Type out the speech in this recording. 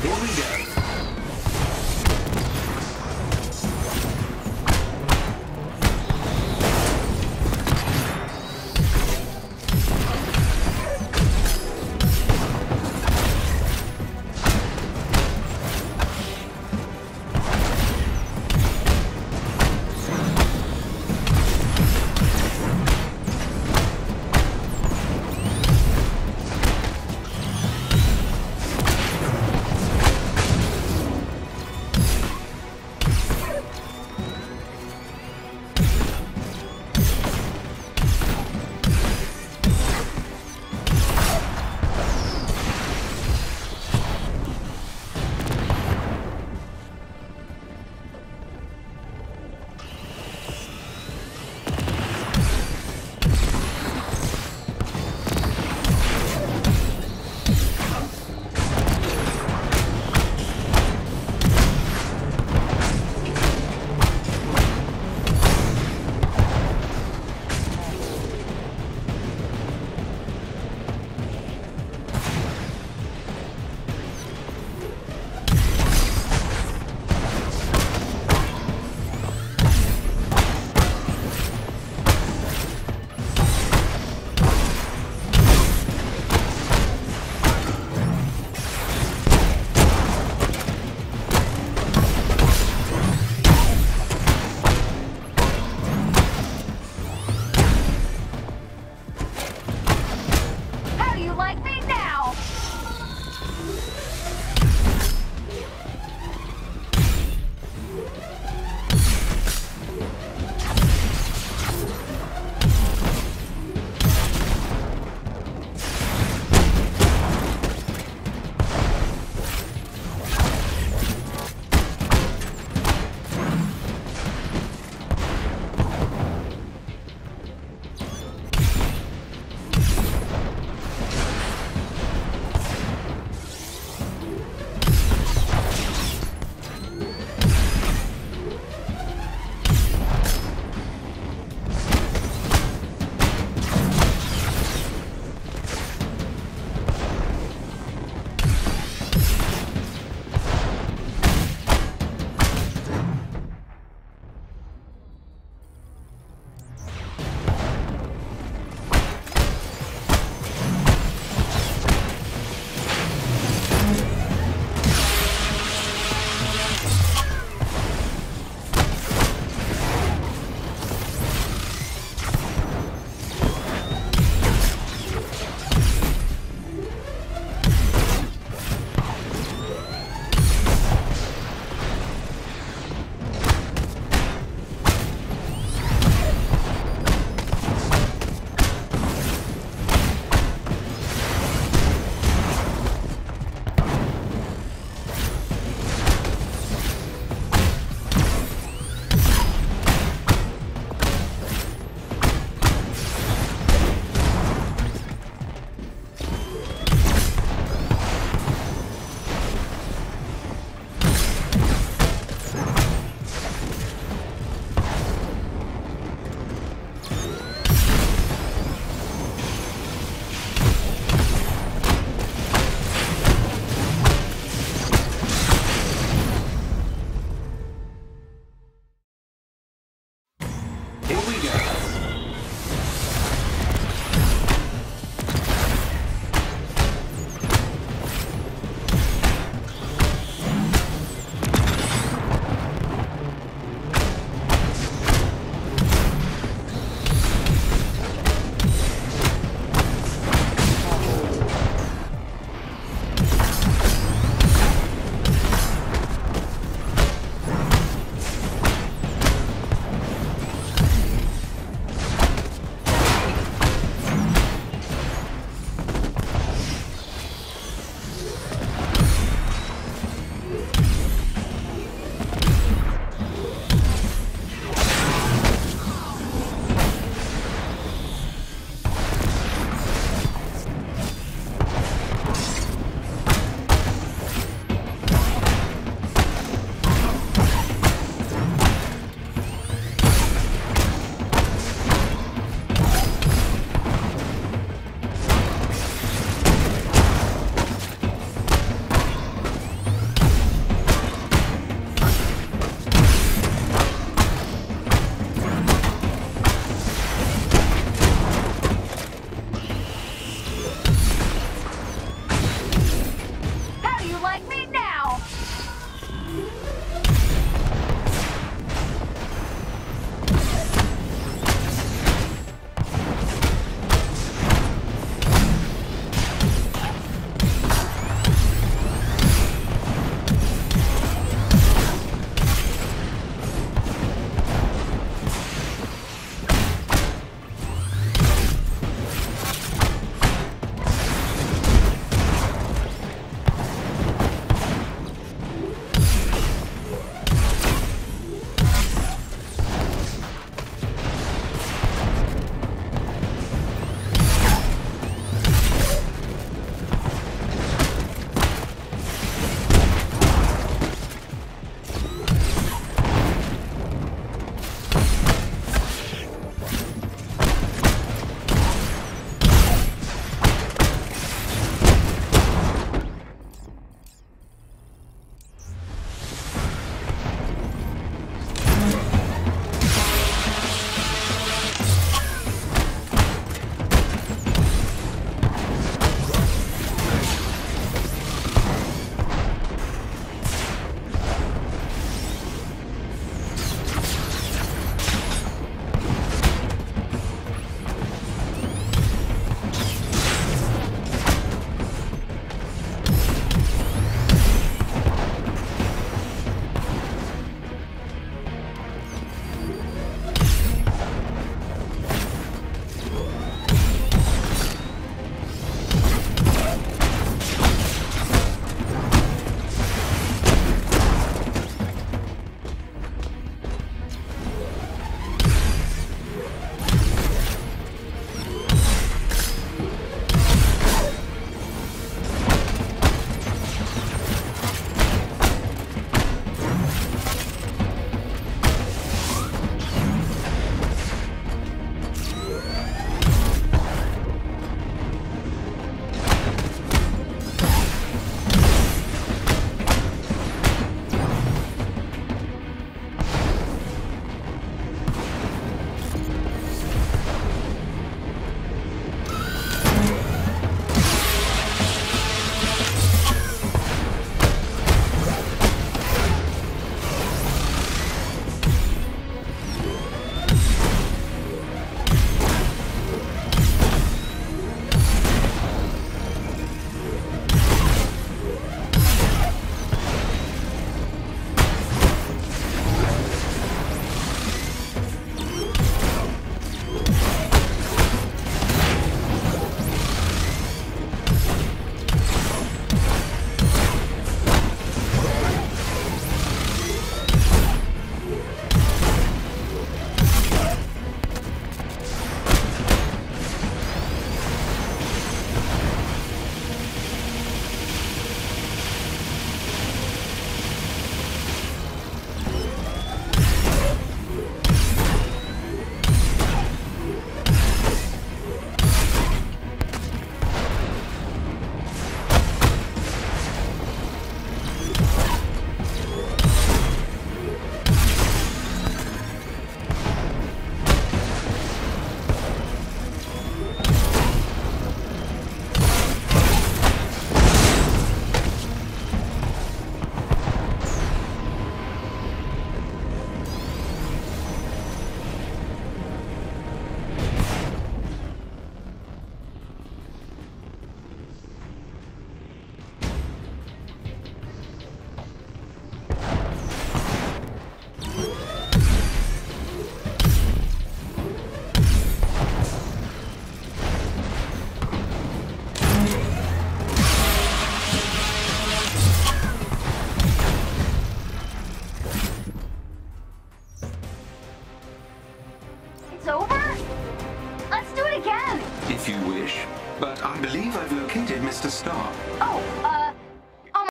Here we